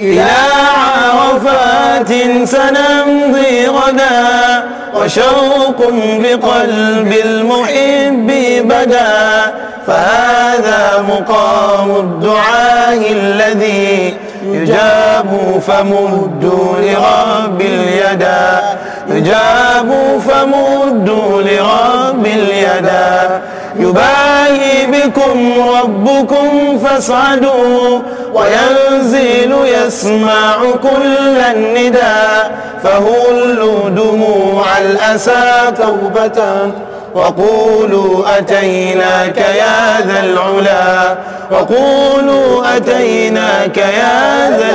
إلى عرفات سنمضي غدا وشوق بقلب المحب بدا فهذا مقام الدعاء الذي يجاب فمدوا لرب اليدا يجاب فمدوا لرب اليدا يباهي بكم ربكم فاسعدوا وينزل يسمع كل النداء فهلوا دموع الأسى توبة. وقولوا أتيناك يا ذا العلا وقولوا أتيناك يا ذا